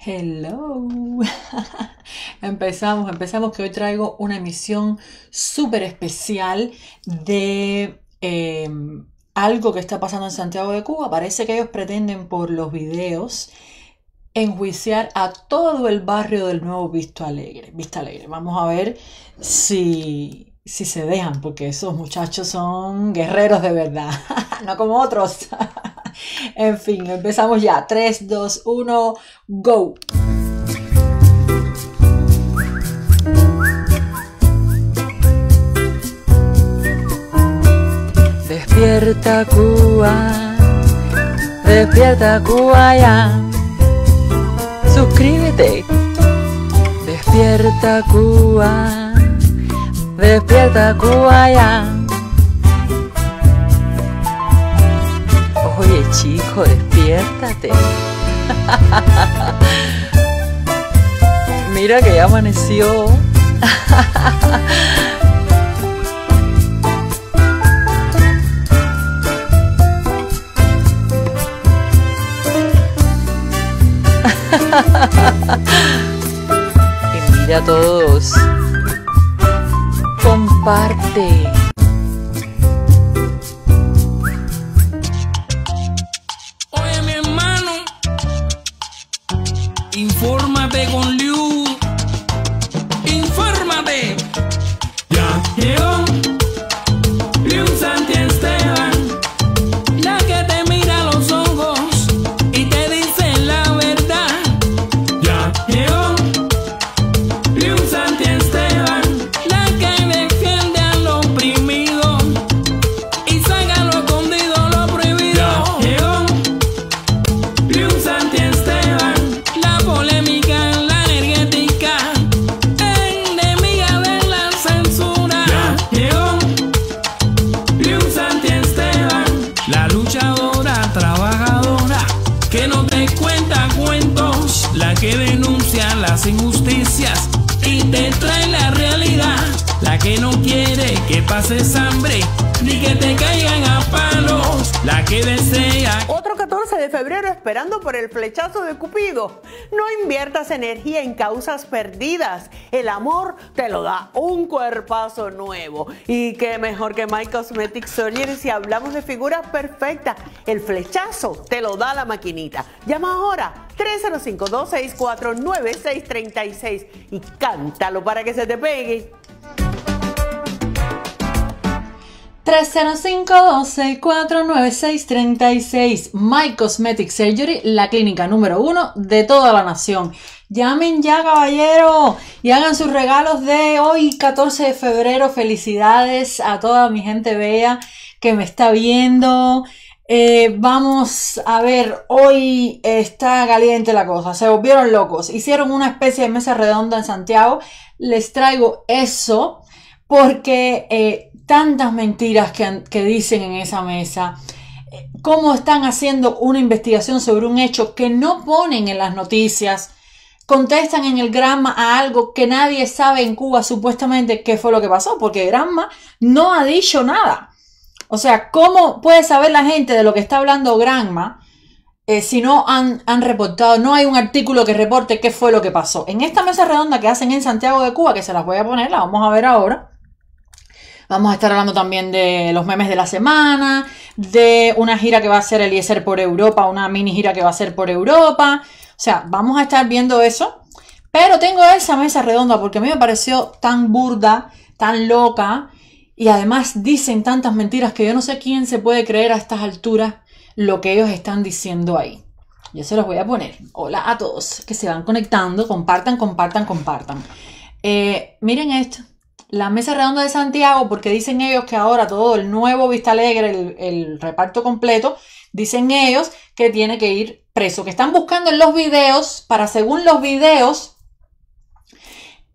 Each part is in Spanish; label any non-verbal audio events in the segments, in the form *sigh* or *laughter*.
Hello. *laughs* empezamos, empezamos que hoy traigo una emisión súper especial de em, algo que está pasando en Santiago de Cuba. Parece que ellos pretenden por los videos enjuiciar a todo el barrio del nuevo Vista Alegre. Vista Alegre. Vamos a ver si, si se dejan, porque esos muchachos son guerreros de verdad, *laughs* no como otros. *laughs* en fin, empezamos ya. 3, 2, 1, go. Despierta Cuba, despierta Cuba ya. Suscríbete. Despierta Cuba, despierta Cuba ya. Chico, despiértate. *laughs* Mira que ya amaneció. *laughs* y mira a todos. Comparte. Flechazo de Cupido. No inviertas energía en causas perdidas. El amor te lo da un cuerpazo nuevo. Y qué mejor que My Cosmetic Surgery si hablamos de figuras perfectas. El flechazo te lo da la maquinita. Llama ahora 305-264-9636 y cántalo para que se te pegue. 305-264-9636 My Cosmetic Surgery, la clínica número uno de toda la nación. Llamen ya, caballero, y hagan sus regalos de hoy, 14 de febrero. Felicidades a toda mi gente bella que me está viendo. Eh, vamos a ver, hoy está caliente la cosa, se volvieron locos, hicieron una especie de mesa redonda en Santiago, les traigo eso porque eh, tantas mentiras que, dicen en esa mesa, eh, cómo están haciendo una investigación sobre un hecho que no ponen en las noticias, contestan en el Granma a algo que nadie sabe en Cuba supuestamente qué fue lo que pasó, porque Granma no ha dicho nada. O sea, ¿cómo puede saber la gente de lo que está hablando Granma eh, si no han, han, reportado, no hay un artículo que reporte qué fue lo que pasó? En esta mesa redonda que hacen en Santiago de Cuba, que se las voy a poner, la vamos a ver ahora. Vamos a estar hablando también de los memes de la semana, de una gira que va a hacer Eliezer por Europa, una mini gira que va a hacer por Europa. O sea, vamos a estar viendo eso. Pero tengo esa mesa redonda porque a mí me pareció tan burda, tan loca. Y además dicen tantas mentiras que yo no sé quién se puede creer a estas alturas lo que ellos están diciendo ahí. Yo se los voy a poner. Hola a todos que se van conectando. Compartan, compartan, compartan. Eh, miren esto. La mesa redonda de Santiago, porque dicen ellos que ahora todo el nuevo Vista Alegre, el, reparto completo, dicen ellos que tiene que ir preso. Que están buscando en los videos para, según los videos,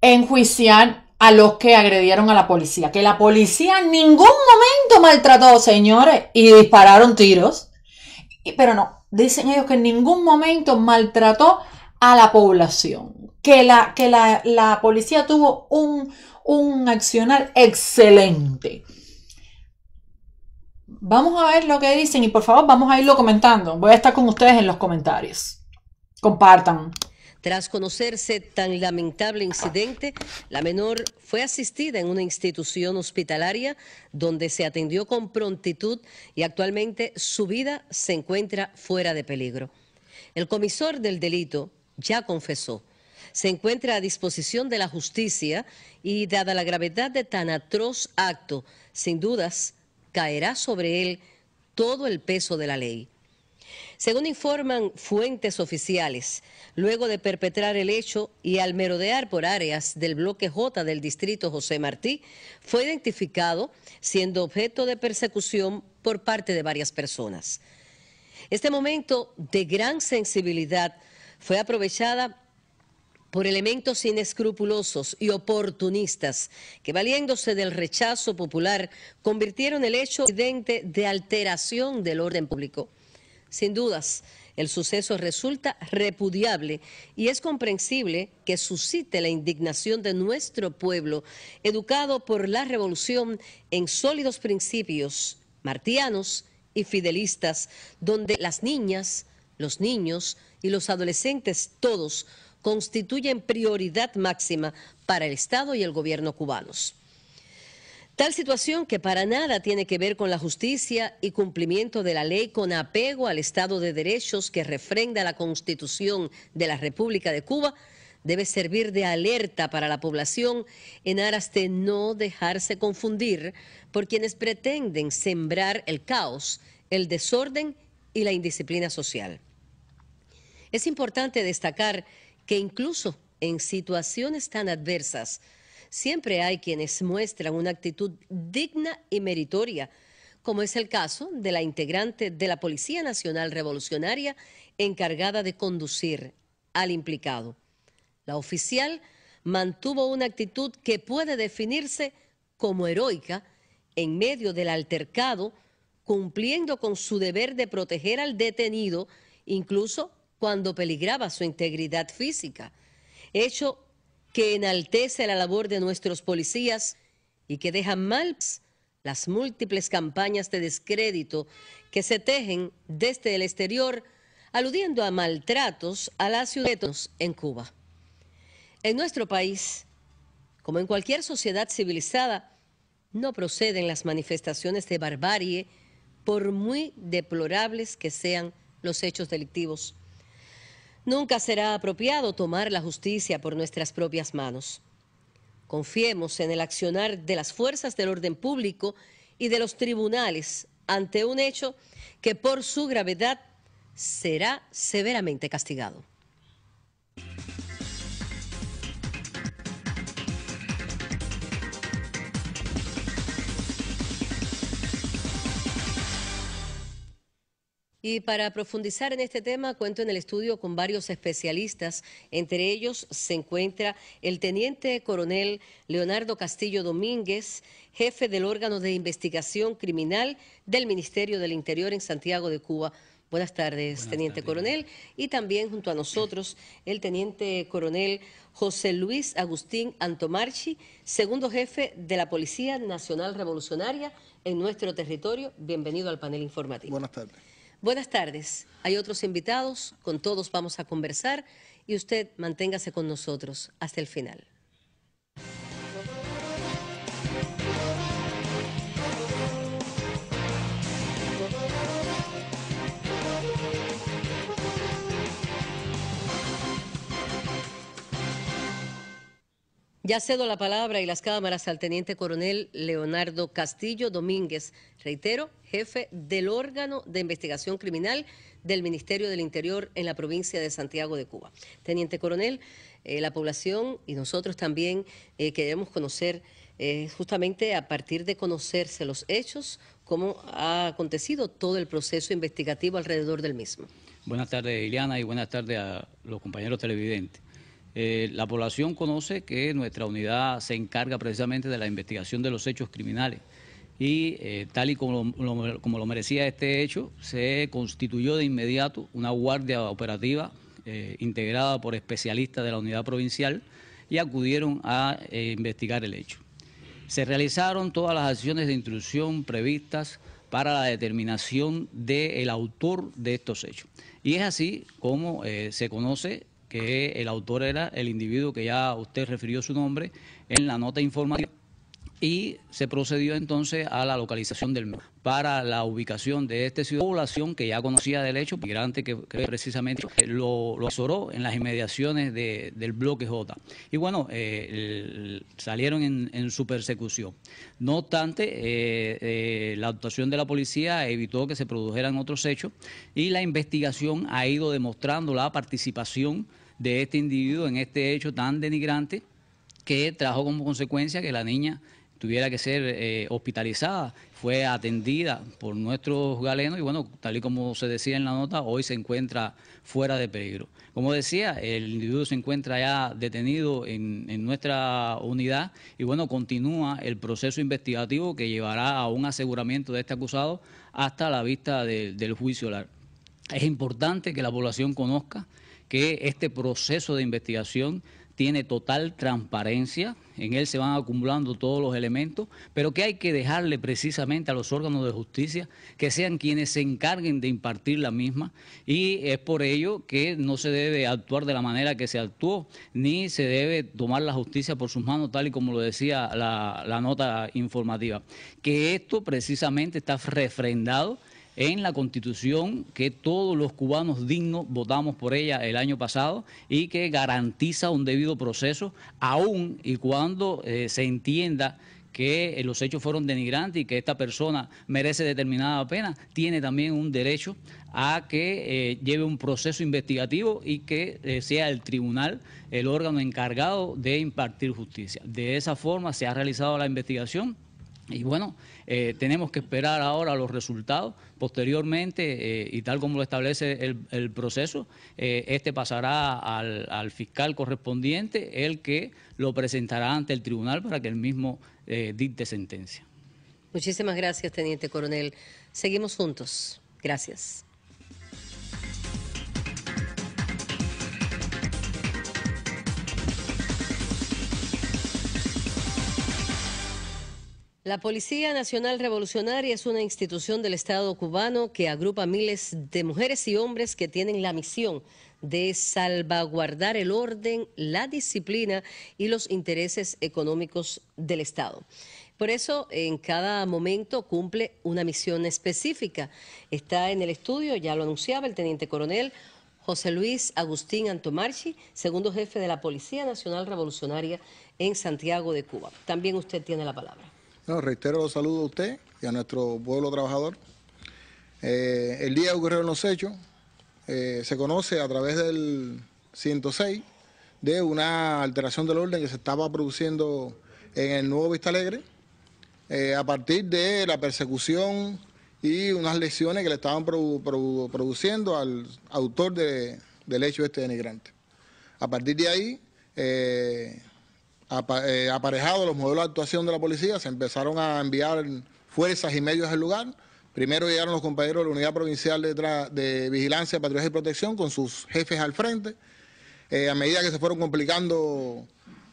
enjuiciar a los que agredieron a la policía. Que la policía en ningún momento maltrató, señores, y dispararon tiros. Pero no, dicen ellos que en ningún momento maltrató a la población. Que la, que la, la policía tuvo un, un accionar excelente. Vamos a ver lo que dicen y por favor vamos a irlo comentando. Voy a estar con ustedes en los comentarios. Compartan. Tras conocerse tan lamentable incidente, la menor fue asistida en una institución hospitalaria donde se atendió con prontitud y actualmente su vida se encuentra fuera de peligro. El comisor del delito ya confesó. Se encuentra a disposición de la justicia y dada la gravedad de tan atroz acto, sin dudas caerá sobre él todo el peso de la ley. Según informan fuentes oficiales, luego de perpetrar el hecho y al merodear por áreas del bloque J del distrito José Martí, fue identificado siendo objeto de persecución por parte de varias personas. Este momento de gran sensibilidad fue aprovechada por elementos inescrupulosos y oportunistas que valiéndose del rechazo popular convirtieron el hecho evidente de alteración del orden público. Sin dudas, el suceso resulta repudiable y es comprensible que suscite la indignación de nuestro pueblo, educado por la revolución en sólidos principios martianos y fidelistas, donde las niñas, los niños y los adolescentes todos constituyen prioridad máxima para el Estado y el gobierno cubanos. Tal situación que para nada tiene que ver con la justicia y cumplimiento de la ley con apego al Estado de Derechos que refrenda la Constitución de la República de Cuba, debe servir de alerta para la población en aras de no dejarse confundir por quienes pretenden sembrar el caos, el desorden y la indisciplina social. Es importante destacar que incluso en situaciones tan adversas, siempre hay quienes muestran una actitud digna y meritoria, como es el caso de la integrante de la Policía Nacional Revolucionaria encargada de conducir al implicado. La oficial mantuvo una actitud que puede definirse como heroica en medio del altercado, cumpliendo con su deber de proteger al detenido, incluso cuando peligraba su integridad física, hecho que enaltece la labor de nuestros policías y que deja mal las múltiples campañas de descrédito que se tejen desde el exterior, aludiendo a maltratos a las ciudadanos en Cuba. En nuestro país, como en cualquier sociedad civilizada, no proceden las manifestaciones de barbarie, por muy deplorables que sean los hechos delictivos. Nunca será apropiado tomar la justicia por nuestras propias manos. Confiemos en el accionar de las fuerzas del orden público y de los tribunales ante un hecho que por su gravedad será severamente castigado. Y para profundizar en este tema, cuento en el estudio con varios especialistas. Entre ellos se encuentra el teniente coronel Leonardo Castillo Domínguez, jefe del órgano de investigación criminal del Ministerio del Interior en Santiago de Cuba. Buenas tardes, teniente coronel. Y también junto a nosotros el teniente coronel José Luis Agustín Antomarchi, segundo jefe de la Policía Nacional Revolucionaria en nuestro territorio. Bienvenido al panel informativo. Buenas tardes. Buenas tardes. Hay otros invitados, con todos vamos a conversar y usted manténgase con nosotros hasta el final. Ya cedo la palabra y las cámaras al teniente coronel Leonardo Castillo Domínguez, reitero, jefe del órgano de investigación criminal del Ministerio del Interior en la provincia de Santiago de Cuba. Teniente coronel, eh, la población y nosotros también eh, queremos conocer eh, justamente a partir de conocerse los hechos, cómo ha acontecido todo el proceso investigativo alrededor del mismo. Buenas tardes, Iliana, y buenas tardes a los compañeros televidentes. Eh, la población conoce que nuestra unidad se encarga precisamente de la investigación de los hechos criminales y eh, tal y como lo, merecía este hecho, se constituyó de inmediato una guardia operativa eh, integrada por especialistas de la unidad provincial y acudieron a investigar el hecho. Se realizaron todas las acciones de intrusión previstas para la determinación del autor de estos hechos. Y es así como se conoce que el autor era el individuo que ya usted refirió su nombre en la nota informativa y se procedió entonces a la localización del para la ubicación de esta ciudad, población que ya conocía del hecho, migrante que, precisamente lo, lo asesoró en las inmediaciones del bloque J. Y bueno, eh, salieron en, su persecución. No obstante, eh, eh, la actuación de la policía evitó que se produjeran otros hechos y la investigación ha ido demostrando la participación de este individuo en este hecho tan denigrante que trajo como consecuencia que la niña tuviera que ser eh, hospitalizada, fue atendida por nuestros galenos y bueno, tal y como se decía en la nota, hoy se encuentra fuera de peligro. Como decía, el individuo se encuentra ya detenido en, nuestra unidad y bueno, continúa el proceso investigativo que llevará a un aseguramiento de este acusado hasta la vista del juicio oral. Es importante que la población conozca que este proceso de investigación tiene total transparencia, en él se van acumulando todos los elementos, pero que hay que dejarle precisamente a los órganos de justicia que sean quienes se encarguen de impartir la misma y es por ello que no se debe actuar de la manera que se actuó, ni se debe tomar la justicia por sus manos, tal y como lo decía la, la nota informativa, que esto precisamente está refrendado en la constitución que todos los cubanos dignos votamos por ella el año pasado y que garantiza un debido proceso aún y cuando eh, se entienda que eh, los hechos fueron denigrantes y que esta persona merece determinada pena, tiene también un derecho a que eh, lleve un proceso investigativo y que sea el tribunal el órgano encargado de impartir justicia. De esa forma se ha realizado la investigación y bueno, eh, tenemos que esperar ahora los resultados. Posteriormente, eh, y tal como lo establece el, proceso, eh, este pasará al, fiscal correspondiente, el que lo presentará ante el tribunal para que el mismo dicte sentencia. Muchísimas gracias, Teniente Coronel. Seguimos juntos. Gracias. La Policía Nacional Revolucionaria es una institución del Estado cubano que agrupa miles de mujeres y hombres que tienen la misión de salvaguardar el orden, la disciplina y los intereses económicos del Estado. Por eso, en cada momento cumple una misión específica. Está en el estudio, ya lo anunciaba el teniente coronel José Luis Agustín Antomarchi, segundo jefe de la Policía Nacional Revolucionaria en Santiago de Cuba. También usted tiene la palabra. No, reitero los saludos a usted y a nuestro pueblo trabajador. Eh, el día que ocurrieron los hechos eh, se conoce a través del 106 de una alteración del orden que se estaba produciendo en el nuevo Vista Alegre eh, a partir de la persecución y unas lesiones que le estaban produciendo al autor del hecho este denigrante. A partir de ahí, eh, aparejados los modelos de actuación de la policía, se empezaron a enviar fuerzas y medios al lugar. Primero llegaron los compañeros de la Unidad Provincial de, de Vigilancia, Patrullaje y Protección con sus jefes al frente. Eh, a medida que se fueron complicando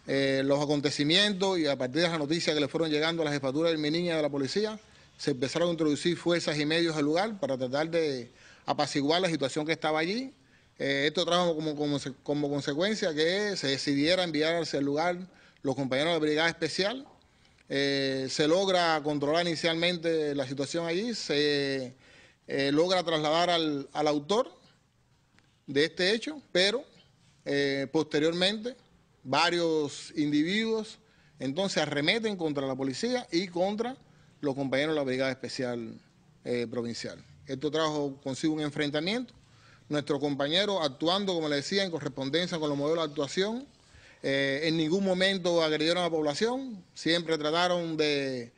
eh, los acontecimientos y a partir de las noticias que le fueron llegando a la jefatura del Miniña de la policía, se empezaron a introducir fuerzas y medios al lugar para tratar de apaciguar la situación que estaba allí. esto trajo como, como, como, consecuencia que se decidiera enviar hacia el lugar los compañeros de la Brigada Especial. Eh, se logra controlar inicialmente la situación allí, se eh, logra trasladar al, autor de este hecho, pero eh, posteriormente varios individuos entonces arremeten contra la policía y contra los compañeros de la Brigada Especial Provincial. Esto trajo consigo un enfrentamiento. Nuestro compañero actuando, como le decía, en correspondencia con los modelos de actuación, eh, en ningún momento agredieron a la población, siempre trataron de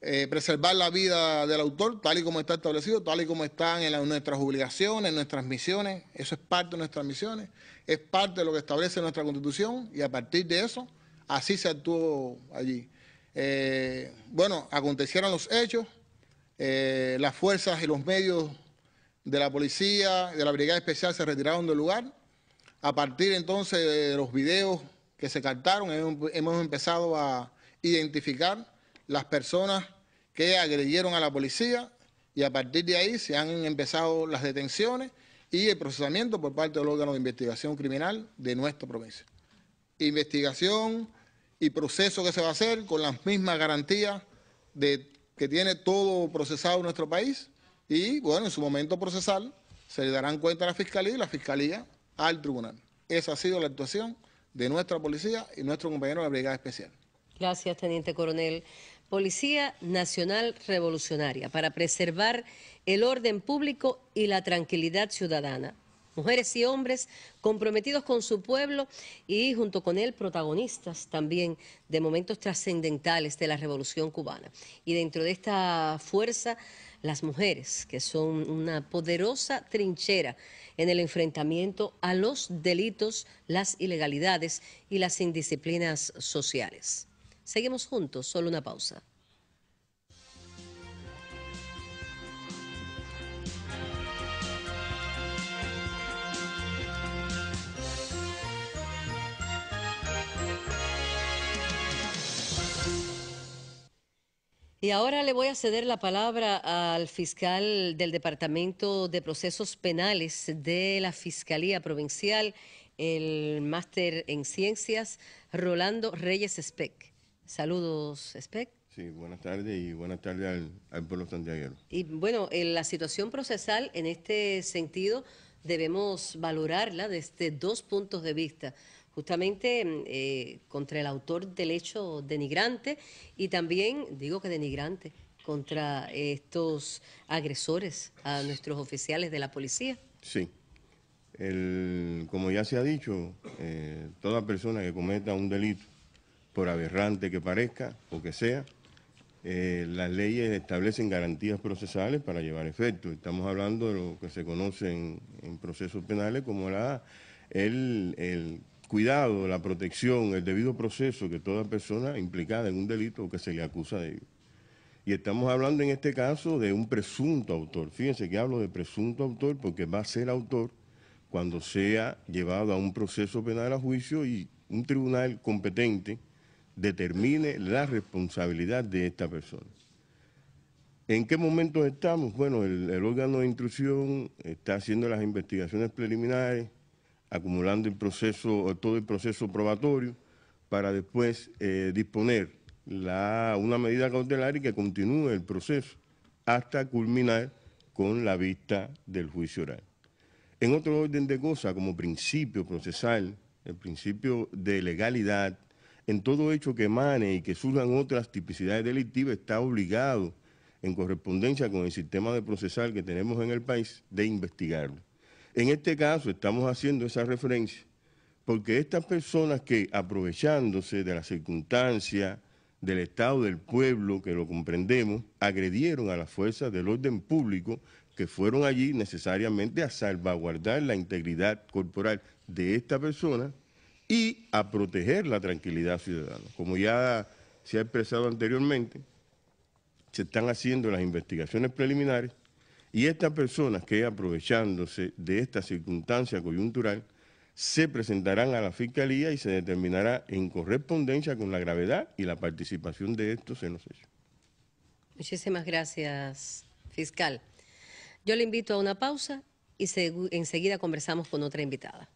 eh, preservar la vida del autor, tal y como está establecido, tal y como están en, nuestras obligaciones, en nuestras misiones. Eso es parte de nuestras misiones, es parte de lo que establece nuestra Constitución y a partir de eso, así se actuó allí. Eh, bueno, acontecieron los hechos, las fuerzas y los medios de la policía, de la Brigada Especial se retiraron del lugar. A partir entonces de los videos que se captaron, hemos empezado a identificar las personas que agredieron a la policía y a partir de ahí se han empezado las detenciones y el procesamiento por parte del órgano de investigación criminal de nuestra provincia. Investigación y proceso que se va a hacer con las mismas garantías de, que tiene todo procesado nuestro país y, bueno, en su momento procesal se le darán cuenta a la Fiscalía y la Fiscalía al Tribunal. Esa ha sido la actuación de nuestra policía y nuestro compañero de la Brigada Especial. Gracias, Teniente Coronel. Policía Nacional Revolucionaria, para preservar el orden público y la tranquilidad ciudadana. Mujeres y hombres comprometidos con su pueblo y junto con él protagonistas también de momentos trascendentales de la revolución cubana. Y dentro de esta fuerza, las mujeres, que son una poderosa trinchera en el enfrentamiento a los delitos, las ilegalidades y las indisciplinas sociales. Seguimos juntos, solo una pausa. Y ahora le voy a ceder la palabra al fiscal del Departamento de Procesos Penales de la Fiscalía Provincial, el máster en ciencias, Rolando Reyes Speck. Saludos, Speck. Sí, buenas tardes y buenas tardes al, al pueblo santiaguero. Y bueno, en la situación procesal en este sentido debemos valorarla desde dos puntos de vista. Justamente eh, contra el autor del hecho denigrante y también, digo que denigrante, contra estos agresores a nuestros oficiales de la policía. Sí. El, como ya se ha dicho, eh, toda persona que cometa un delito, por aberrante que parezca o que sea, eh, las leyes establecen garantías procesales para llevar efecto. Estamos hablando de lo que se conoce en, en procesos penales como la, el, el, cuidado, la protección, el debido proceso que toda persona implicada en un delito o que se le acusa de ello. Y estamos hablando en este caso de un presunto autor. Fíjense que hablo de presunto autor porque va a ser autor cuando sea llevado a un proceso penal a juicio y un tribunal competente determine la responsabilidad de esta persona. ¿En qué momento estamos? Bueno, el, el, órgano de instrucción está haciendo las investigaciones preliminares, acumulando el proceso, todo el proceso probatorio, para después eh, disponer la, una medida cautelar y que continúe el proceso hasta culminar con la vista del juicio oral. En otro orden de cosas, como principio procesal, el principio de legalidad, en todo hecho que emane y que surjan otras tipicidades delictivas, está obligado, en correspondencia con el sistema de procesal que tenemos en el país, de investigarlo. En este caso estamos haciendo esa referencia porque estas personas que, aprovechándose de la circunstancia, del estado del pueblo, que lo comprendemos, agredieron a las fuerzas del orden público que fueron allí necesariamente a salvaguardar la integridad corporal de esta persona y a proteger la tranquilidad ciudadana. Como ya se ha expresado anteriormente, se están haciendo las investigaciones preliminares y estas personas que aprovechándose de esta circunstancia coyuntural se presentarán a la Fiscalía y se determinará en correspondencia con la gravedad y la participación de estos en los hechos. Muchísimas gracias, fiscal. Yo le invito a una pausa y enseguida conversamos con otra invitada.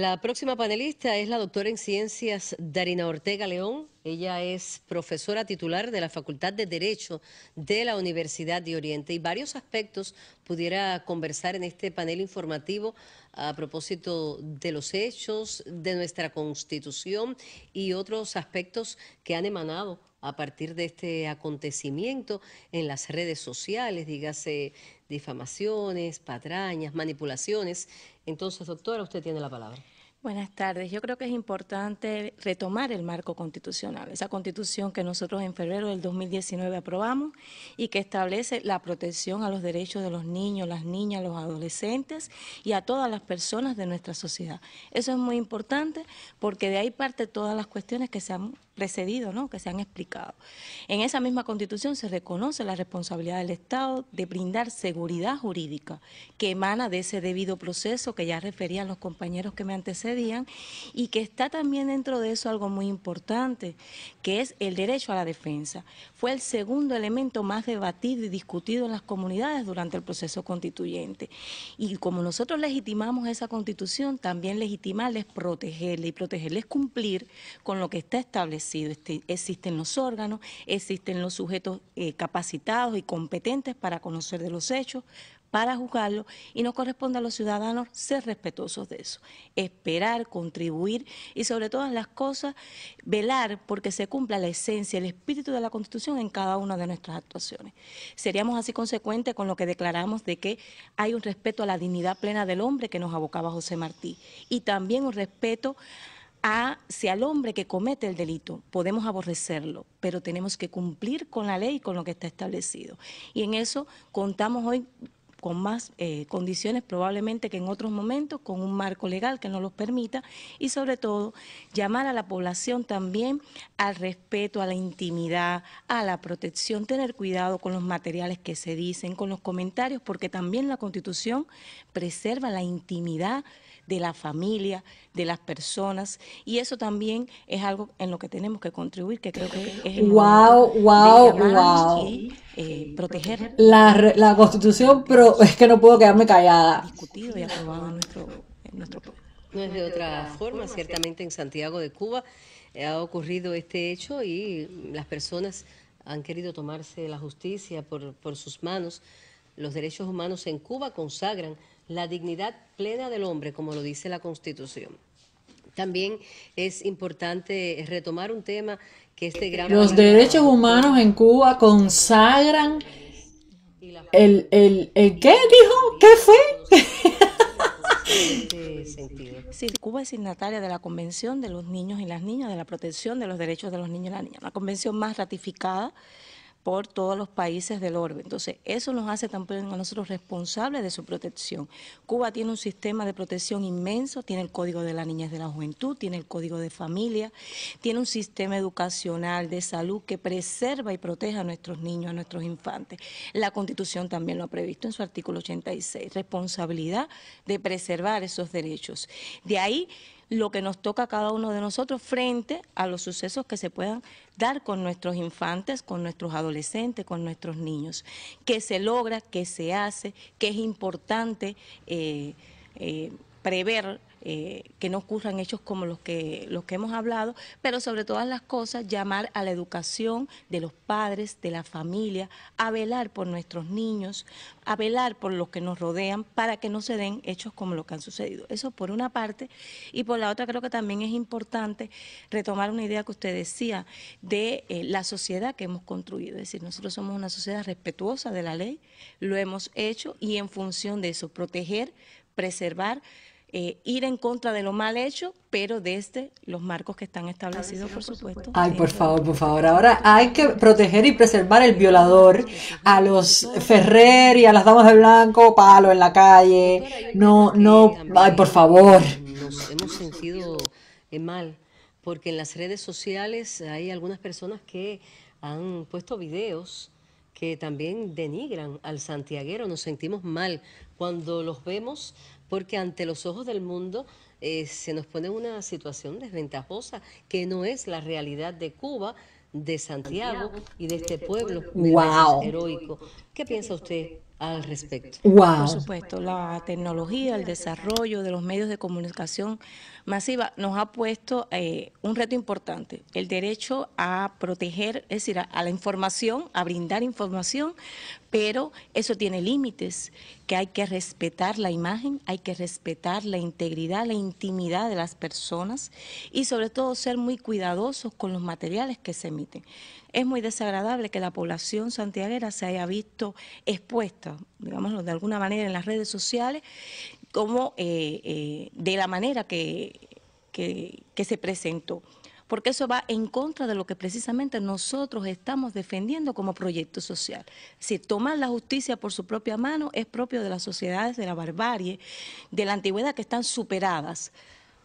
La próxima panelista es la doctora en ciencias Darina Ortega León. Ella es profesora titular de la Facultad de Derecho de la Universidad de Oriente y varios aspectos pudiera conversar en este panel informativo a propósito de los hechos, de nuestra Constitución y otros aspectos que han emanado a partir de este acontecimiento en las redes sociales, dígase difamaciones, patrañas, manipulaciones. Entonces, doctora, usted tiene la palabra. Buenas tardes. Yo creo que es importante retomar el marco constitucional, esa constitución que nosotros en febrero del 2019 aprobamos y que establece la protección a los derechos de los niños, las niñas, los adolescentes y a todas las personas de nuestra sociedad. Eso es muy importante porque de ahí parte todas las cuestiones que se han precedido, ¿no? que se han explicado. En esa misma constitución se reconoce la responsabilidad del Estado de brindar seguridad jurídica que emana de ese debido proceso que ya referían los compañeros que me antecedían y que está también dentro de eso algo muy importante, que es el derecho a la defensa. Fue el segundo elemento más debatido y discutido en las comunidades durante el proceso constituyente. Y como nosotros legitimamos esa constitución, también legitimarles protegerle y protegerles cumplir con lo que está establecido este, existen los órganos, existen los sujetos eh, capacitados y competentes para conocer de los hechos, para juzgarlo y nos corresponde a los ciudadanos ser respetuosos de eso, esperar, contribuir y sobre todas las cosas velar porque se cumpla la esencia, el espíritu de la Constitución en cada una de nuestras actuaciones. Seríamos así consecuentes con lo que declaramos de que hay un respeto a la dignidad plena del hombre que nos abocaba José Martí y también un respeto hacia el hombre que comete el delito. Podemos aborrecerlo, pero tenemos que cumplir con la ley y con lo que está establecido. Y en eso contamos hoy con más eh, condiciones probablemente que en otros momentos, con un marco legal que nos los permita y sobre todo llamar a la población también al respeto, a la intimidad, a la protección, tener cuidado con los materiales que se dicen, con los comentarios, porque también la Constitución preserva la intimidad de la familia, de las personas, y eso también es algo en lo que tenemos que contribuir, que creo que es el wow, wow, wow. Y, eh, proteger la, la constitución, pero es que no puedo quedarme callada. Discutido y aprobado en nuestro, en nuestro pueblo. No es de otra forma, ciertamente en Santiago de Cuba ha ocurrido este hecho y las personas han querido tomarse la justicia por, por sus manos. Los derechos humanos en Cuba consagran la dignidad plena del hombre, como lo dice la Constitución. También es importante retomar un tema que este gran... Los derechos humanos en Cuba consagran el, el, el ¿qué dijo? ¿Qué fue? *laughs* Sí, Cuba es signataria de la Convención de los Niños y las Niñas de la Protección de los Derechos de los Niños y las Niñas, la convención más ratificada por todos los países del orbe. Entonces, eso nos hace también a nosotros responsables de su protección. Cuba tiene un sistema de protección inmenso, tiene el Código de la Niñez de la Juventud, tiene el Código de Familia, tiene un sistema educacional de salud que preserva y protege a nuestros niños, a nuestros infantes. La Constitución también lo ha previsto en su artículo 86, responsabilidad de preservar esos derechos. De ahí lo que nos toca a cada uno de nosotros frente a los sucesos que se puedan dar con nuestros infantes, con nuestros adolescentes, con nuestros niños. Que se logra, que se hace, que es importante eh, eh, prever eh, que no ocurran hechos como los que, los que hemos hablado, pero sobre todas las cosas llamar a la educación de los padres, de la familia, a velar por nuestros niños, a velar por los que nos rodean para que no se den hechos como los que han sucedido. Eso por una parte. Y por la otra creo que también es importante retomar una idea que usted decía de eh, la sociedad que hemos construido. Es decir, nosotros somos una sociedad respetuosa de la ley, lo hemos hecho y en función de eso, proteger, preservar eh, ir en contra de lo mal hecho, pero desde los marcos que están establecidos, por supuesto. Ay, por favor, por favor. Ahora hay que proteger y preservar el violador, a los Ferrer y a las damas de blanco, palo en la calle. No, no, ay, por favor. Nos hemos sentido eh, mal, porque en las redes sociales hay algunas personas que han puesto videos que también denigran al santiaguero. Nos sentimos mal cuando los vemos porque ante los ojos del mundo eh, se nos pone una situación desventajosa que no es la realidad de Cuba, de Santiago y de este pueblo heroico. ¿Qué piensa usted al respecto? Por supuesto, la tecnología, el desarrollo de los medios de comunicación masiva nos ha puesto eh, un reto importante, el derecho a proteger, es decir, a, la información, a brindar información, pero eso tiene límites, que hay que respetar la imagen, hay que respetar la integridad, la intimidad de las personas y sobre todo ser muy cuidadosos con los materiales que se emiten. Es muy desagradable que la población santiaguera se haya visto expuesta, digámoslo de alguna manera, en las redes sociales, como eh, eh, de la manera que, que, que se presentó porque eso va en contra de lo que precisamente nosotros estamos defendiendo como proyecto social. Si tomar la justicia por su propia mano es propio de las sociedades de la barbarie, de la antigüedad que están superadas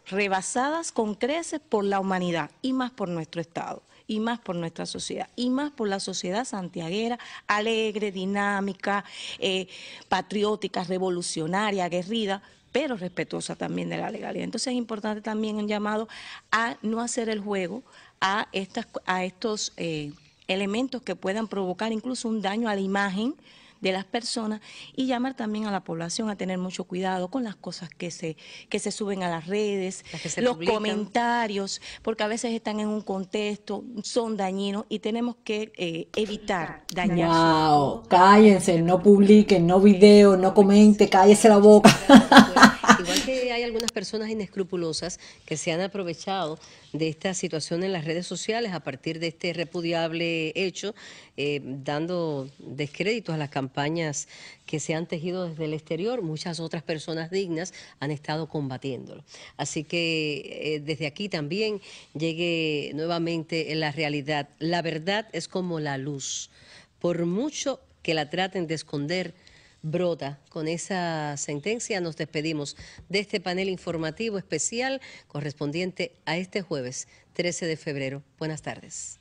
rebasadas con creces por la humanidad y más por nuestro Estado y más por nuestra sociedad, y más por la sociedad santiaguera, alegre, dinámica, eh, patriótica, revolucionaria, aguerrida, pero respetuosa también de la legalidad. Entonces es importante también un llamado a no hacer el juego a, estas, a estos eh, elementos que puedan provocar incluso un daño a la imagen de las personas y llamar también a la población a tener mucho cuidado con las cosas que se, que se suben a las redes, los comentarios, porque a veces están en un contexto, son dañinos y tenemos que eh, evitar dañar. Wow, cállense, no publiquen, no video, no comente, cállese la boca. Igual que hay algunas personas inescrupulosas que se han aprovechado de esta situación en las redes sociales a partir de este repudiable hecho, eh, dando descréditos a las campañas que se han tejido desde el exterior. Muchas otras personas dignas han estado combatiéndolo. Así que eh, desde aquí también llegue nuevamente en la realidad. La verdad es como la luz. Por mucho que la traten de esconder, brota. Con esa sentencia nos despedimos de este panel informativo especial correspondiente a este jueves 13 de febrero. Buenas tardes.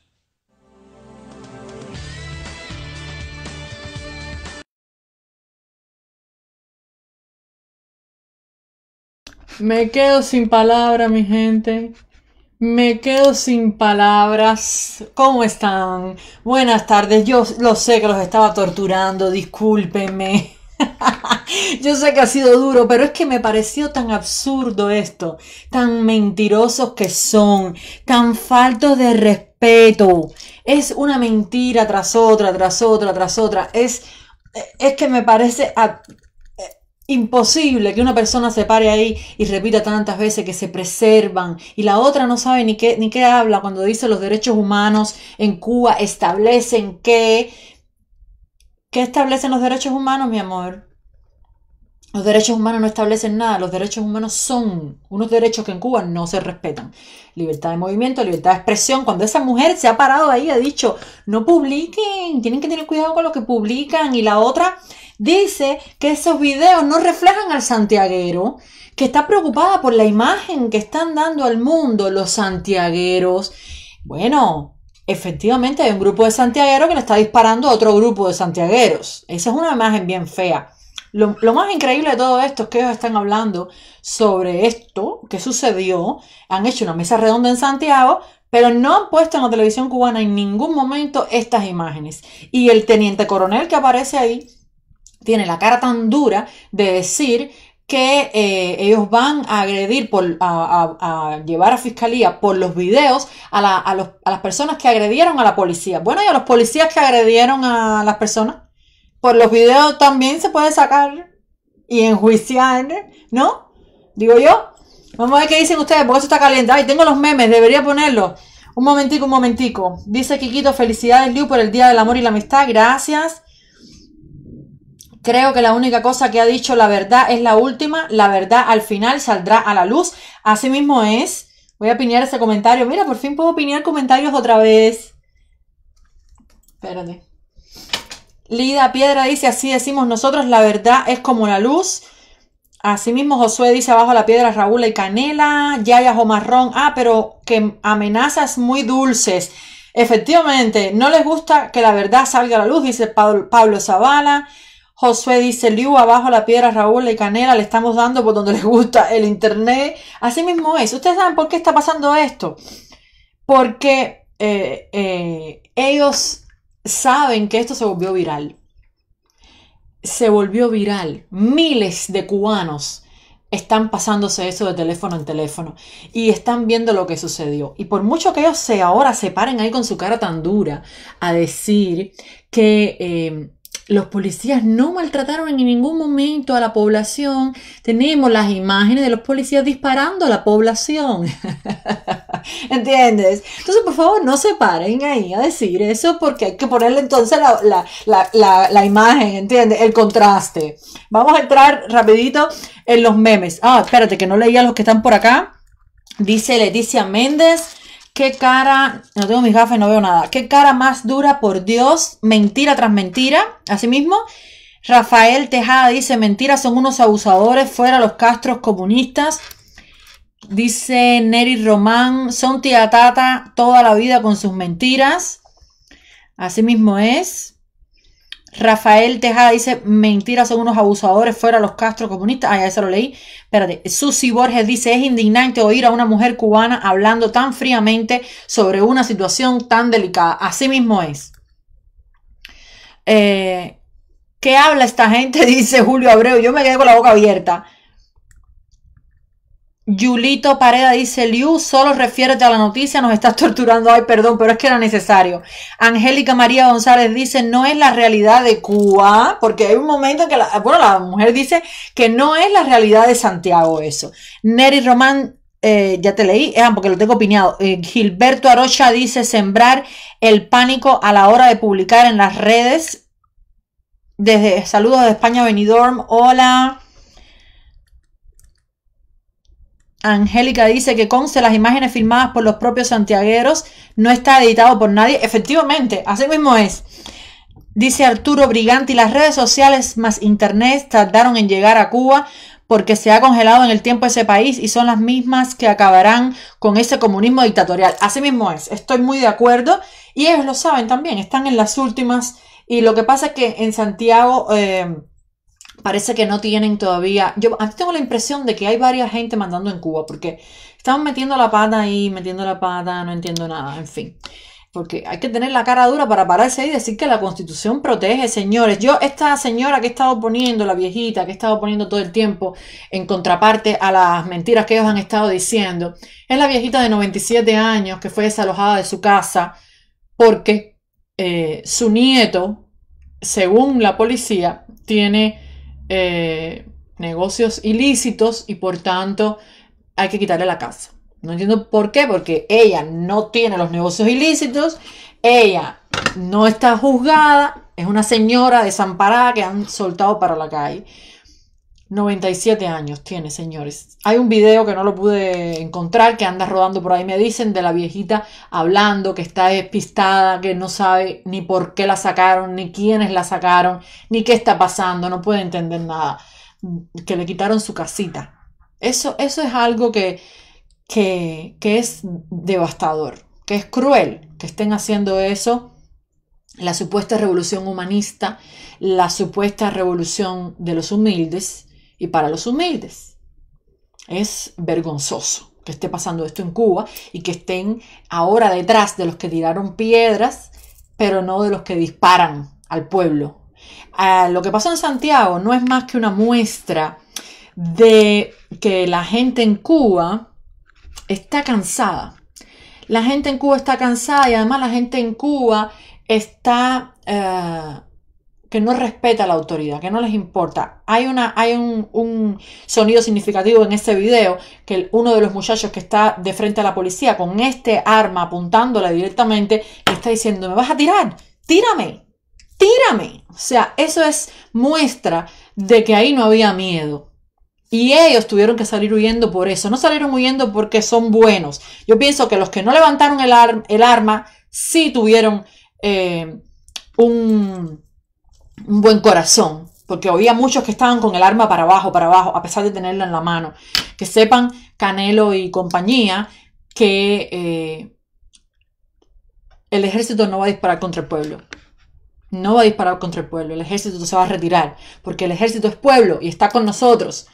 Me quedo sin palabras, mi gente. Me quedo sin palabras. ¿Cómo están? Buenas tardes. Yo lo sé que los estaba torturando, discúlpenme. *laughs* Yo sé que ha sido duro, pero es que me pareció tan absurdo esto, tan mentirosos que son, tan faltos de respeto. Es una mentira tras otra, tras otra, tras otra. Es, es que me parece imposible que una persona se pare ahí y repita tantas veces que se preservan y la otra no sabe ni qué, ni qué habla cuando dice los derechos humanos en Cuba establecen que... ¿Qué establecen los derechos humanos, mi amor? Los derechos humanos no establecen nada, los derechos humanos son unos derechos que en Cuba no se respetan. Libertad de movimiento, libertad de expresión. Cuando esa mujer se ha parado ahí ha dicho, no publiquen, tienen que tener cuidado con lo que publican. Y la otra dice que esos videos no reflejan al santiaguero, que está preocupada por la imagen que están dando al mundo los santiagueros. Bueno, efectivamente hay un grupo de santiagueros que le está disparando a otro grupo de santiagueros. Esa es una imagen bien fea. Lo, más increíble de todo esto es que ellos están hablando sobre esto que sucedió. Han hecho una mesa redonda en Santiago, pero no han puesto en la televisión cubana en ningún momento estas imágenes. Y el teniente coronel que aparece ahí tiene la cara tan dura de decir que eh, ellos van a agredir, por, a, llevar a fiscalía por los videos a, a, las personas que agredieron a la policía. Bueno, y a los policías que agredieron a las personas, por los videos también se puede sacar y enjuiciar, ¿no? Digo yo. Vamos a ver qué dicen ustedes, porque eso está caliente. Ay, tengo los memes, debería ponerlos. Un momentico, un momentico. Dice Kikito, felicidades Liu por el Día del Amor y la Amistad. Gracias. Creo que la única cosa que ha dicho la verdad es la última. La verdad al final saldrá a la luz. Así mismo es. Voy a pinear ese comentario. Mira, por fin puedo pinear comentarios otra vez. Espérate. Lida Piedra dice, así decimos nosotros, la verdad es como la luz. Asimismo, Josué dice abajo la piedra Raúl y Canela, Yaya Marrón, ah, pero que amenazas muy dulces. Efectivamente, no les gusta que la verdad salga a la luz, dice Pablo, Pablo Zavala. Josué dice, Liu, abajo la piedra, Raúl y Canela, le estamos dando por donde *laughs* les gusta el internet. Así mismo es. ¿Ustedes saben por qué está pasando esto? Porque eh, eh, ellos saben que esto se volvió viral. Se volvió viral. Miles de cubanos están pasándose eso de teléfono en teléfono y están viendo lo que sucedió. Y por mucho que ellos se ahora se paren ahí con su cara tan dura a decir que eh, los policías no maltrataron en ningún momento a la población. Tenemos las imágenes de los policías disparando a la población. *laughs* ¿Entiendes? Entonces, por favor, no se paren ahí a decir eso porque hay que ponerle entonces la, imagen, ¿entiendes? El contraste. Vamos a entrar rapidito en los memes. Ah, espérate, que no leía los que están por acá. Dice Leticia Méndez. Qué cara, no tengo mis gafas, no veo nada. Qué cara más dura, por Dios, mentira tras mentira. Asimismo, Rafael Tejada dice, mentiras son unos abusadores, fuera los castros comunistas. Dice Neri Román, son tía Tata toda la vida con sus mentiras. Así mismo es. Rafael Tejada dice, mentiras son unos abusadores fuera los Castro comunistas. Ah, ya se lo leí. Espérate. Susi Borges dice, es indignante oír a una mujer cubana hablando tan fríamente sobre una situación tan delicada. Así mismo es. Eh, ¿Qué habla esta gente? *laughs* Dice Julio Abreu. Yo me quedé con la boca abierta. Yulito Pareda dice, Liu, solo refiérete a la noticia, nos estás torturando. Ay, perdón, pero es que era necesario. Angélica María González dice, no es la realidad de Cuba, porque hay un momento en que, la, bueno, la mujer dice que no es la realidad de Santiago eso. Neri Román, eh, ya te leí, porque lo tengo opinado. Eh, Gilberto Arocha dice, sembrar el pánico a la hora de publicar en las redes. Desde saludos de España, Benidorm. Hola. Angélica dice que conste las imágenes filmadas por los propios santiagueros, no está editado por nadie. Efectivamente, así mismo es. Dice Arturo Briganti, las redes sociales más internet tardaron en llegar a Cuba porque se ha congelado en el tiempo ese país y son las mismas que acabarán con ese comunismo dictatorial. Así mismo es, estoy muy de acuerdo y ellos lo saben también, están en las últimas y lo que pasa es que en Santiago... Eh, parece que no tienen todavía. Yo aquí tengo la impresión de que hay varias gente mandando en Cuba, porque están metiendo la pata ahí, metiendo la pata, no entiendo nada, en fin. Porque hay que tener la cara dura para pararse ahí y decir que la constitución protege, señores. Yo, esta señora que he estado poniendo, la viejita, que he estado poniendo todo el tiempo en contraparte a las mentiras que ellos han estado diciendo, es la viejita de 97 años que fue desalojada de su casa porque eh, su nieto, según la policía, tiene eh, negocios ilícitos y por tanto hay que quitarle la casa. No entiendo por qué, porque ella no tiene los negocios ilícitos, ella no está juzgada, es una señora desamparada que han soltado para la calle. 97 años tiene, señores. Hay un video que no lo pude encontrar, que anda rodando por ahí, me dicen, de la viejita hablando, que está despistada, que no sabe ni por qué la sacaron, ni quiénes la sacaron, ni qué está pasando, no puede entender nada. Que le quitaron su casita. Eso, eso es algo que, que, que es devastador, que es cruel que estén haciendo eso. La supuesta revolución humanista, la supuesta revolución de los humildes, y para los humildes. Es vergonzoso que esté pasando esto en Cuba y que estén ahora detrás de los que tiraron piedras, pero no de los que disparan al pueblo. Ah, lo que pasó en Santiago no es más que una muestra de que la gente en Cuba está cansada. La gente en Cuba está cansada y además la gente en Cuba está eh, que no respeta la autoridad, que no les importa. Hay, una, hay un, sonido significativo en ese video que uno de los muchachos que está de frente a la policía con este arma apuntándola directamente está diciendo, me vas a tirar, tírame, tírame. O sea, eso es muestra de que ahí no había miedo. Y ellos tuvieron que salir huyendo por eso. No salieron huyendo porque son buenos. Yo pienso que los que no levantaron el, el arma sí tuvieron eh, un un buen corazón, porque había muchos que estaban con el arma para abajo, para abajo, a pesar de tenerla en la mano. Que sepan Canelo y compañía que eh, el ejército no va a disparar contra el pueblo. No va a disparar contra el pueblo. El ejército se va a retirar, porque el ejército es pueblo y está con nosotros.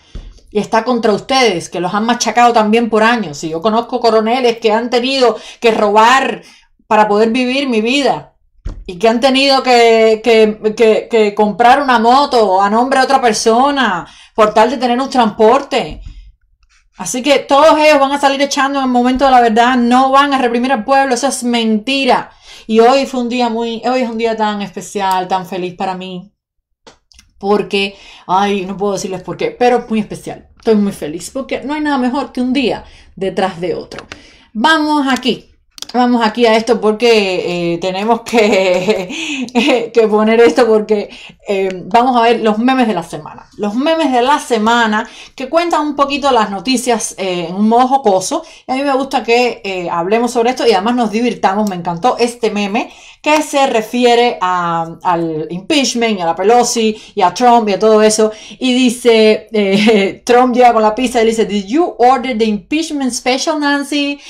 Y está contra ustedes, que los han machacado también por años. Y yo conozco coroneles que han tenido que robar para poder vivir mi vida y que han tenido que, que, comprar una moto a nombre de otra persona por tal de tener un transporte. Así que todos ellos van a salir echando en el momento de la verdad, no van a reprimir al pueblo, eso es mentira. Y hoy fue un día muy, hoy es un día tan especial, tan feliz para mí. Porque, ay, no puedo decirles por qué, pero muy especial. Estoy muy feliz porque no hay nada mejor que un día detrás de otro. Vamos aquí Vamos aquí a esto porque eh, tenemos que, *laughs* que, poner esto porque eh, vamos a ver los memes de la semana. Los memes de la semana que cuentan un poquito las noticias eh, en un modo jocoso. Y a mí me gusta que hablemos sobre esto y además nos divirtamos. Me encantó este meme que se refiere al impeachment, y a la Pelosi y a Trump y a todo eso. Y dice, *laughs* Trump llega con la pizza y dice, Did you order the impeachment special, Nancy?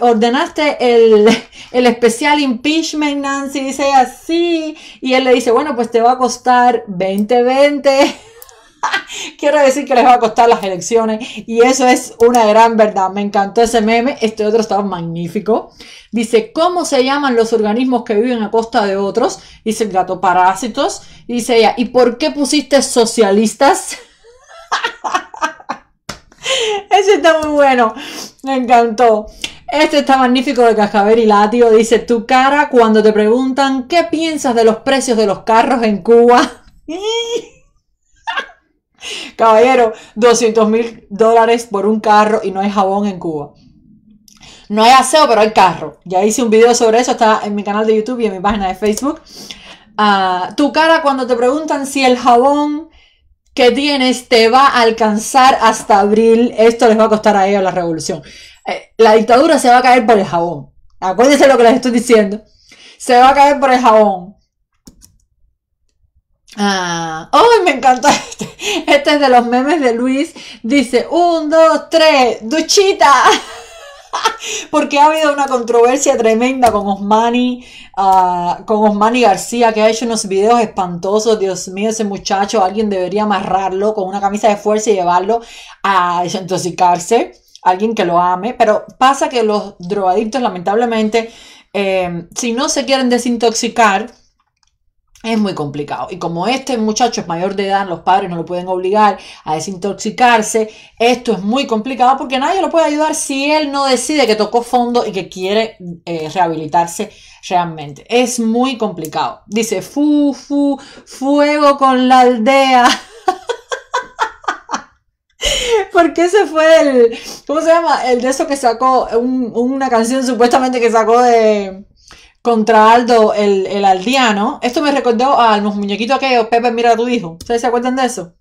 ¿Ordenaste *laughs* el, especial impeachment, Nancy? Dice así. Y él le dice, bueno, pues te va a costar 2020. *laughs* Quiero decir que les va a costar las elecciones y eso es una gran verdad. Me encantó ese meme. Este otro estaba magnífico. Dice, ¿cómo se llaman los organismos que viven a costa de otros? Dice el gato, parásitos. Dice ella, ¿y por qué pusiste socialistas? *laughs* ese está muy bueno. Me encantó. Este está magnífico de Cascabel y Latio. Dice, tu cara cuando te preguntan qué piensas de los precios de los carros en Cuba. *laughs* Caballero, 200 mil dólares por un carro y no hay jabón en Cuba. No hay aseo, pero hay carro. Ya hice un video sobre eso, está en mi canal de YouTube y en mi página de Facebook. Ah, tu cara cuando te preguntan si el jabón que tienes te va a alcanzar hasta abril, esto les va a costar a ellos la revolución. Eh, la dictadura se va a caer por el jabón. Acuérdense lo que les estoy diciendo. Se va a caer por el jabón. Ah, ¡Oh, me encanta este! Este es de los memes de Luis. Dice, un, dos, tres, duchita. *laughs* Porque ha habido una controversia tremenda con Osmani, uh, con Osmani García, que ha hecho unos videos espantosos. Dios mío, ese muchacho, alguien debería amarrarlo con una camisa de fuerza y llevarlo a desintoxicarse. Alguien que lo ame. Pero pasa que los drogadictos, lamentablemente, eh, si no se quieren desintoxicar, es muy complicado. Y como este muchacho es mayor de edad, los padres no lo pueden obligar a desintoxicarse. Esto es muy complicado porque nadie lo puede ayudar si él no decide que tocó fondo y que quiere eh, rehabilitarse realmente. Es muy complicado. Dice, fu, fu, fuego con la aldea. *laughs* *laughs* Porque ese fue el, ¿cómo se llama? El de eso que sacó, una canción supuestamente que sacó de, contra Aldo, el, el aldeano. Esto me recordó a los muñequitos aquellos, Pepe, mira a tu hijo. ¿Ustedes se acuerdan de eso?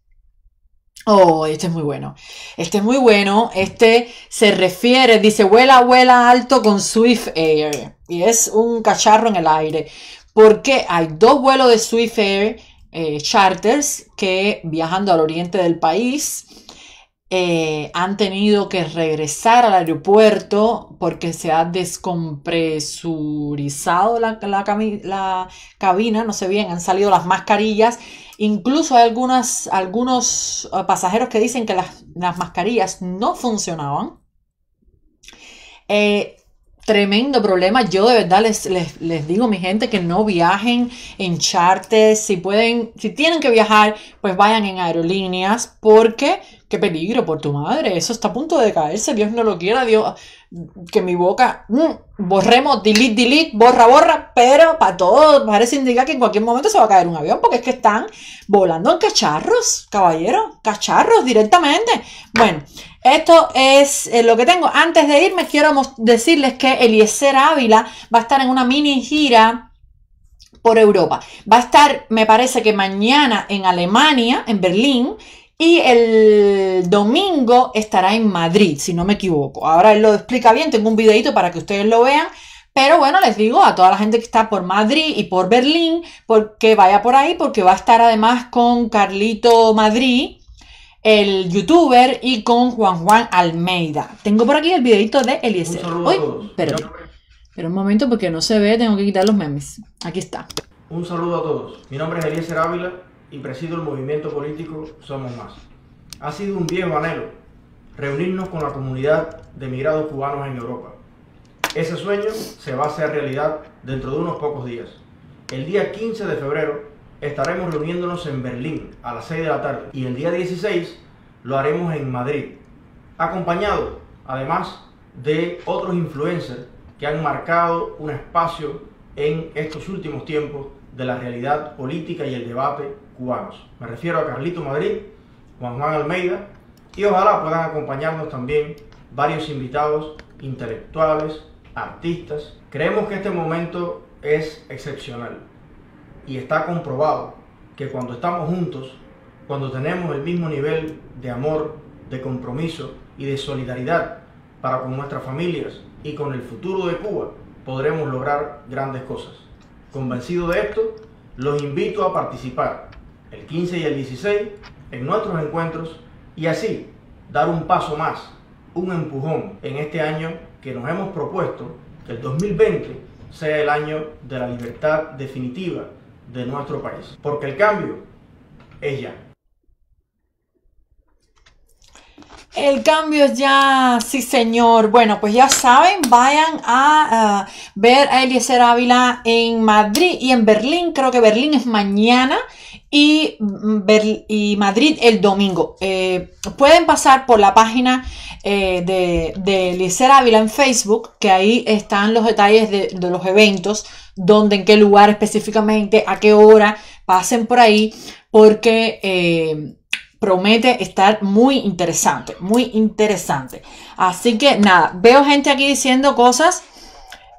Oh, este es muy bueno. Este es muy bueno. Este se refiere, dice, vuela, vuela alto con Swift Air. Y es un cacharro en el aire. Porque hay dos vuelos de Swift Air eh, charters que viajando al oriente del país eh, han tenido que regresar al aeropuerto porque se ha descompresurizado la, la, cabina, no sé bien, han salido las mascarillas. Incluso hay algunas, algunos eh, pasajeros que dicen que las, mascarillas no funcionaban. Eh, tremendo problema. Yo de verdad les, les, les, digo, mi gente, que no viajen en charters. Si pueden, si tienen que viajar, pues vayan en aerolíneas porque qué peligro por tu madre, eso está a punto de caerse, Dios no lo quiera, Dios, que mi boca, mm, borremos, delete, delete, borra, borra, pero para todo parece indicar que en cualquier momento se va a caer un avión, porque es que están volando en cacharros, caballero, cacharros directamente. Bueno, esto es eh, lo que tengo. Antes de irme, quiero decirles que Eliezer Ávila va a estar en una mini gira por Europa. Va a estar, me parece que mañana en Alemania, en Berlín, y el domingo estará en Madrid, si no me equivoco. Ahora él lo explica bien, tengo un videito para que ustedes lo vean. Pero bueno, les digo a toda la gente que está por Madrid y por Berlín, porque vaya por ahí, porque va a estar además con Carlito Madrid, el youtuber, y con Juan Juan Almeida. Tengo por aquí el videito de Eliezer. Un pero, pero un momento porque no se ve, tengo que quitar los memes. Aquí está. Un saludo a todos. Mi nombre es Eliezer Ávila y presido el movimiento político Somos Más. Ha sido un viejo anhelo reunirnos con la comunidad de migrados cubanos en Europa. Ese sueño se va a hacer realidad dentro de unos pocos días. El día 15 de febrero estaremos reuniéndonos en Berlín a las 6 de la tarde y el día 16 lo haremos en Madrid, acompañado además de otros influencers que han marcado un espacio en estos últimos tiempos de la realidad política y el debate cubanos. Me refiero a Carlito Madrid, Juan Juan Almeida y ojalá puedan acompañarnos también varios invitados intelectuales, artistas. Creemos que este momento es excepcional y está comprobado que cuando estamos juntos, cuando tenemos el mismo nivel de amor, de compromiso y de solidaridad para con nuestras familias y con el futuro de Cuba, podremos lograr grandes cosas. Convencido de esto, los invito a participar el 15 y el 16 en nuestros encuentros y así dar un paso más, un empujón en este año que nos hemos propuesto, que el 2020 sea el año de la libertad definitiva de nuestro país. Porque el cambio es ya. El cambio es ya, sí señor. Bueno, pues ya saben, vayan a uh, ver a Eliezer Ávila en Madrid y en Berlín. Creo que Berlín es mañana y, Madrid el domingo. Eh, pueden pasar por la página eh, de, de Eliezer Ávila en Facebook, que ahí están los detalles de, de los eventos, dónde, en qué lugar específicamente, a qué hora. Pasen por ahí porque... Eh, promete estar muy interesante, muy interesante. Así que nada, veo gente aquí diciendo cosas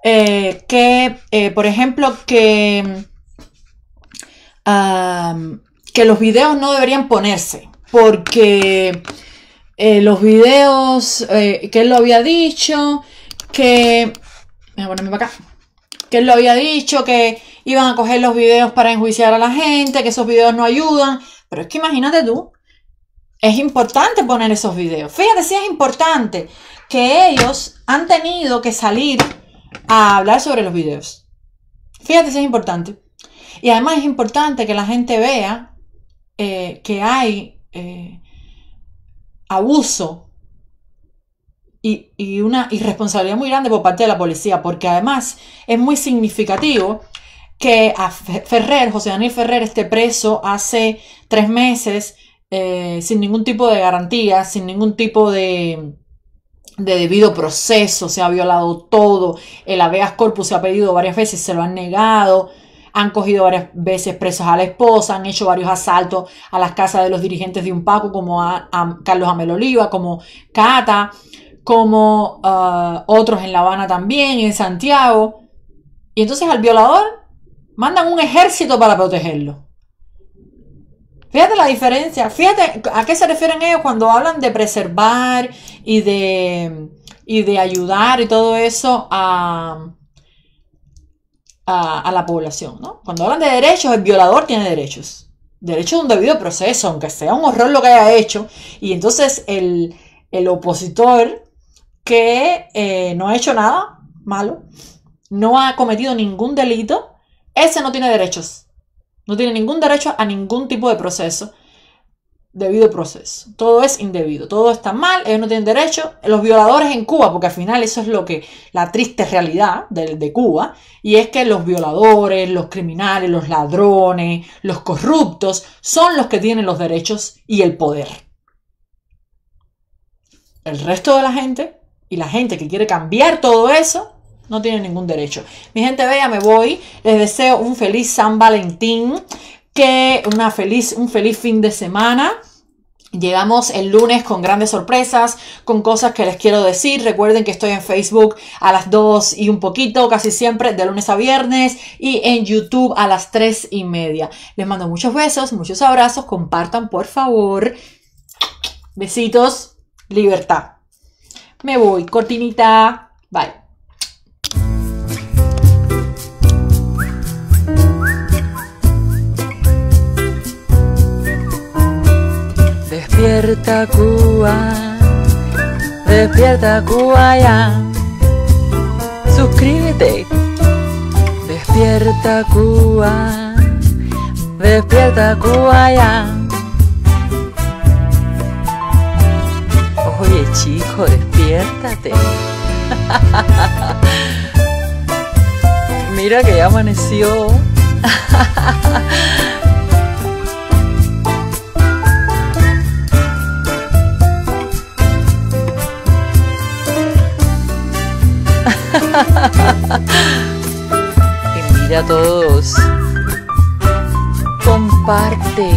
que, por ejemplo, que, que los videos no deberían ponerse, porque eh, los videos que él lo había dicho, que... Voy a ponerme para acá. Que él lo había dicho, que iban a coger los videos para enjuiciar a la gente, que esos videos no ayudan. Pero es que imagínate tú, es importante poner esos videos. Fíjate si es importante que ellos han tenido que salir a hablar sobre los videos. Fíjate si es importante. Y además es importante que la gente vea eh, que hay eh, abuso y, una irresponsabilidad muy grande por parte de la policía, porque además es muy significativo que a Ferrer, José Daniel Ferrer, esté preso hace tres meses eh, sin ningún tipo de garantía, sin ningún tipo de, de debido proceso, se ha violado todo, el habeas corpus se ha pedido varias veces, se lo han negado, han cogido varias veces presos a la esposa, han hecho varios asaltos a las casas de los dirigentes de un Paco, como a, Carlos Amel Oliva, como Cata, como uh, otros en La Habana también, en Santiago. Y entonces al violador mandan un ejército para protegerlo. Fíjate la diferencia, fíjate a qué se refieren ellos cuando hablan de preservar y de, y de ayudar y todo eso a, a, la población, ¿no? Cuando hablan de derechos, el violador tiene derechos. Derecho a un debido proceso, aunque sea un horror lo que haya hecho. Y entonces el, opositor que eh, no ha hecho nada malo, no ha cometido ningún delito, ese no tiene derechos. No tiene ningún derecho a ningún tipo de proceso. Debido proceso. Todo es indebido. Todo está mal. Ellos no tienen derecho. Los violadores en Cuba, porque al final eso es lo que. la triste realidad de, de Cuba. Y es que los violadores, los criminales, los ladrones, los corruptos, son los que tienen los derechos y el poder. El resto de la gente y la gente que quiere cambiar todo eso no tiene ningún derecho. Mi gente bella, me voy. Les deseo un feliz San Valentín, que una feliz, un feliz fin de semana. Llegamos el lunes con grandes sorpresas, con cosas que les quiero decir. Recuerden que estoy en Facebook a las 2 y un poquito, casi siempre, de lunes a viernes, y en YouTube a las 3 y media. Les mando muchos besos, muchos abrazos. Compartan, por favor. Besitos, libertad. Me voy, cortinita. Bye. Despierta Cuba, despierta Cuba ya. Suscríbete. Despierta Cuba, despierta Cuba ya. Oye chico, despiértate. *laughs* Mira que ya amaneció. *laughs* *laughs* mira a todos. Comparte.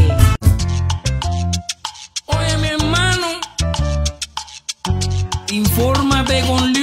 Oye mi hermano, infórmate con